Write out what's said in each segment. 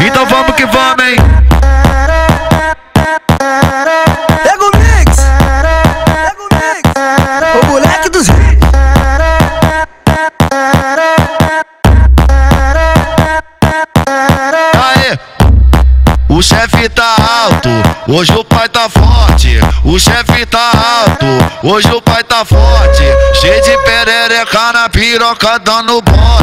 Então vamos que vamos, hein? Pega o mix, pega o mix, o moleque dos hits. Aê! O chefe tá alto, hoje o pai tá forte. O chefe tá alto, hoje o pai tá forte. Cheio de perereca na piroca dando bote.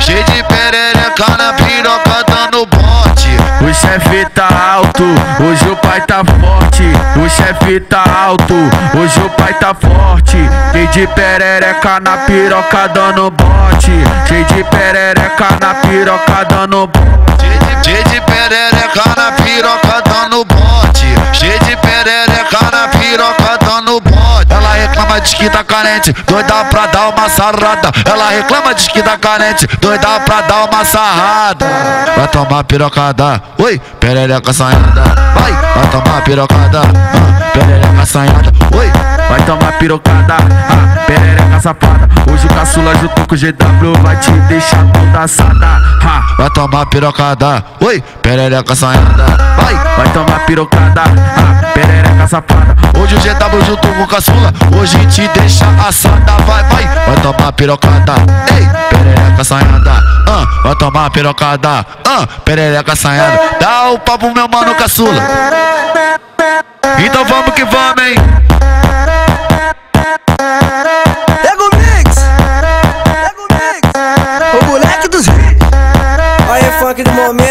Cheio de perereca na piroca dando bote. O chefe tá alto, hoje o pai tá forte. O chefe tá alto, hoje o pai tá forte. Cheio de perereca na piroca dando bote. Cheio de perereca na piroca dando bote. Cheio de perereca na piroca dando bote. Cheio de perereca na piroca dando bote. Ela reclama de que tá carente, doida pra dar uma sarrada. Ela reclama de que tá carente, doida pra dar uma sarrada. Vai tomar pirocada, oi, perereca assanhada. Vai, vai tomar pirocada, perereca assanhada. Oi, Vai tomar pirocada, ah, perereca safada. Hoje o caçula junto com o GW vai te deixar toda assada. Ha, vai tomar pirocada, oi, perereca assanhada. Vai, vai tomar pirocada, ah, perereca safada. Hoje o GW junto com o caçula, hoje te deixa assada, vai, vai, vai tomar pirocada, ei, perereca assanhada, ah, vai tomar pirocada, ah, perereca assanhada, dá o papo meu mano caçula. Então vamos que vamos, hein? Funk do momento,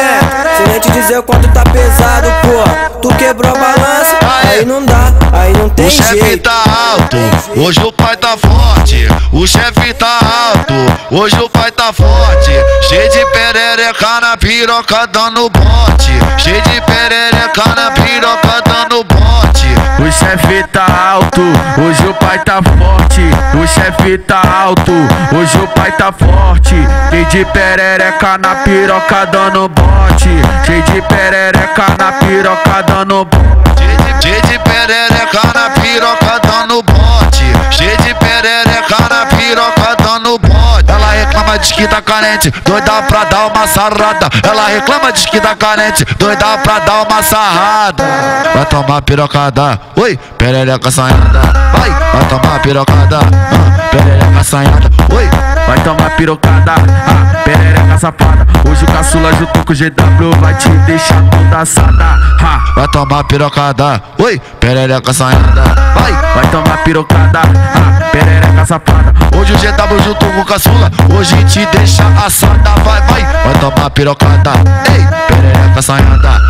sem nem te dizer o quanto tá pesado, pô. Tu quebrou a balança, aí não dá, aí não tem O chefe jeito. tá alto, hoje o pai tá forte. O chefe tá alto, hoje o pai tá forte. Cheio de perereca na piroca dando bote. Cheio de perereca na piroca dando bote. O chefe tá alto, hoje o pai tá forte. O chefe tá alto, hoje o pai tá forte. Cheio de perereca na piroca dando bote. Cheio de perereca na piroca dando bote. Cheio de, perereca na piroca dando bote. Cheio de perereca na piroca dando bote. Ela reclama de que tá carente, doida pra dar uma sarrada. Ela reclama de que tá carente, doida pra dar uma sarrada. Vai tomar pirocada, oi, perereca assanhada. Vai, vai tomar pirocada, ah, perereca assanhada. Oi, Vai tomar pirocada, ah, perereca safada. Hoje o caçula junto com o GW vai te deixar toda assada. Vai tomar pirocada, oi, perereca assanhada. Vai, vai tomar pirocada, ah, perereca safada. Hoje o GW junto com o caçula, hoje te deixa assada, vai, vai, vai tomar pirocada, ei, perereca assanhada,